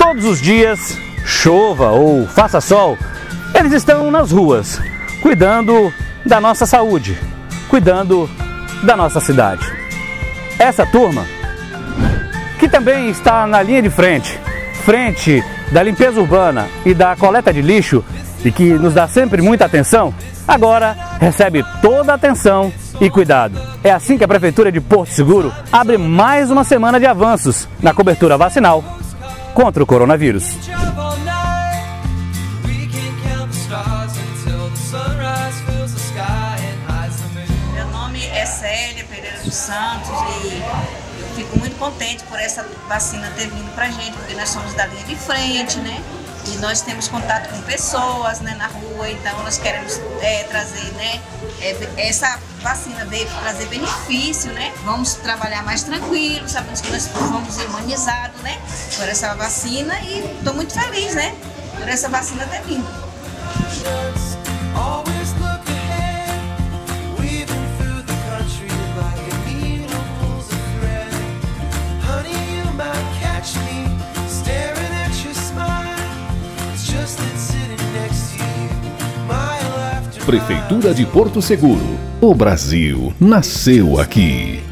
Todos os dias, chova ou faça sol, eles estão nas ruas, cuidando da nossa saúde, cuidando da nossa cidade. Essa turma, que também está na linha de frente, frente da limpeza urbana e da coleta de lixo, e que nos dá sempre muita atenção, agora recebe toda a atenção e cuidado. É assim que a Prefeitura de Porto Seguro abre mais uma semana de avanços na cobertura vacinal contra o coronavírus. Meu nome é Célia Pereira dos Santos e eu fico muito contente por essa vacina ter vindo pra gente, porque nós somos da linha de frente, né? E nós temos contato com pessoas né, na rua, então nós queremos é, trazer, né? É, essa vacina veio trazer benefício, né? Vamos trabalhar mais tranquilo, sabemos que nós vamos imunizados, né? Por essa vacina e estou muito feliz, né? Por essa vacina ter vindo. Prefeitura de Porto Seguro. O Brasil nasceu aqui.